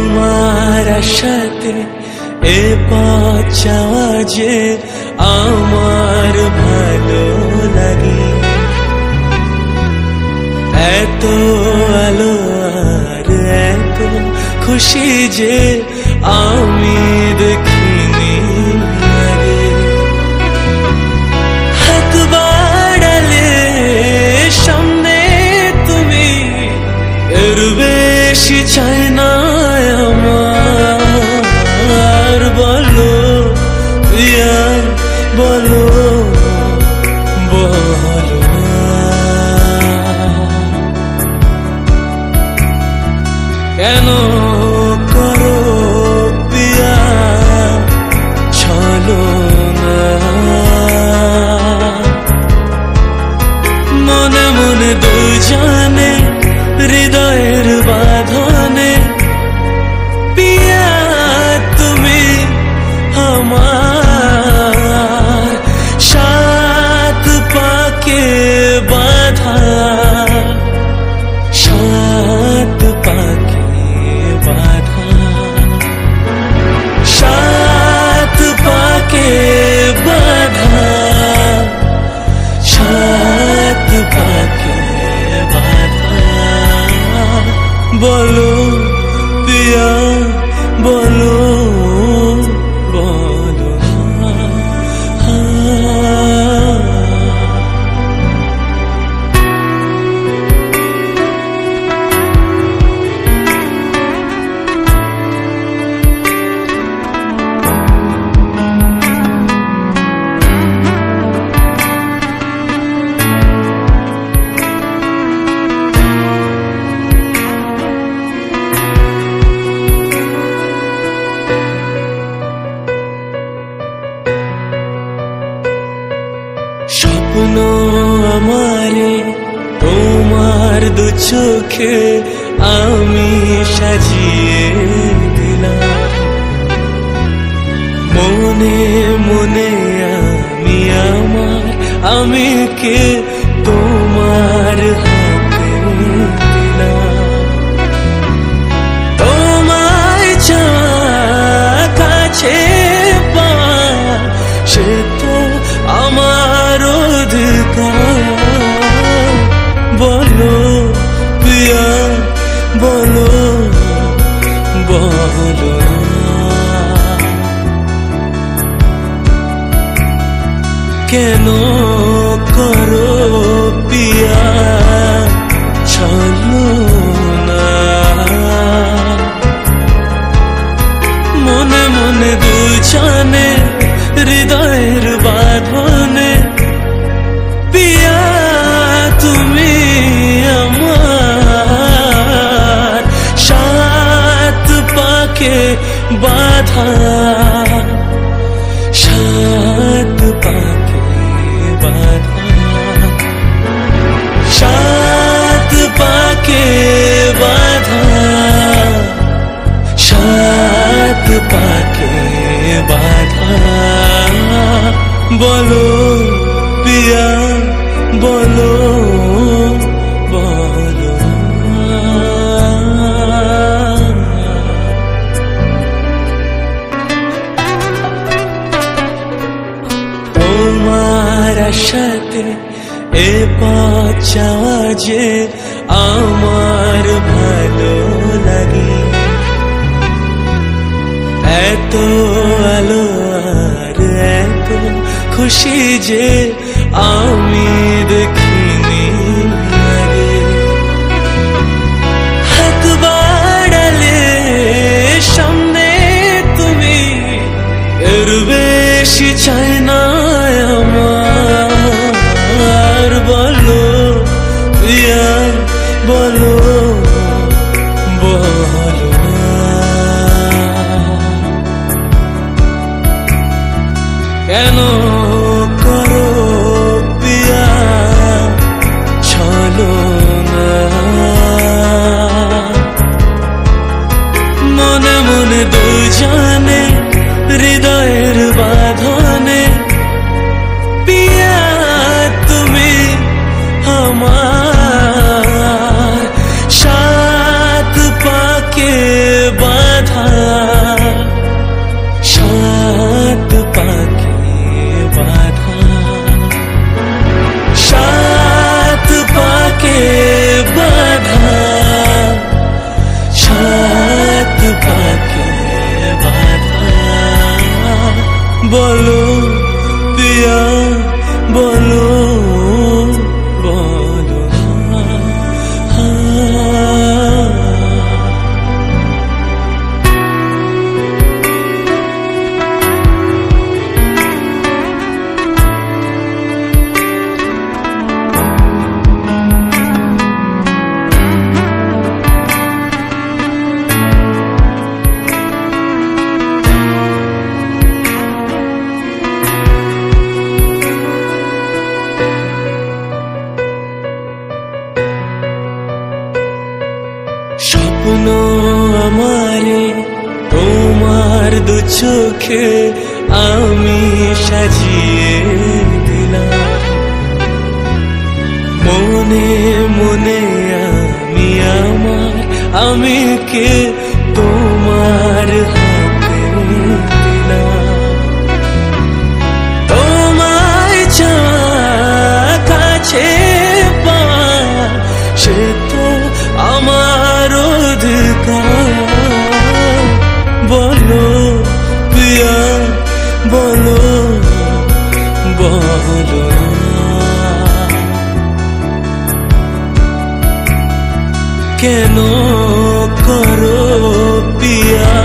তোমার সাথে এ পথ যে আমার ভালো লাগে। এত আলো আর এত খুশি যে আমি দেখিনি আমার চোখে আমি সাজিয়ে দিলাম। মনে মনে আমি আমার, আমি কে? তোমার হাতে তোমায় কাছে পাওয়া সে তো আমার অধিকার। প্রিয়া বলো বলো কেন করো পিয়া? বাধা যে আমার ভালো লাগে। এত আলো আর এত খুশি যে আমি কেন का क्या बाधा बोलो স্বপ্ন আমারে তোমার দু চোখে আমি সাজিয়ে দিলাম। মনে মনে আমি আমার আমি কে? কেন করো পিয়া?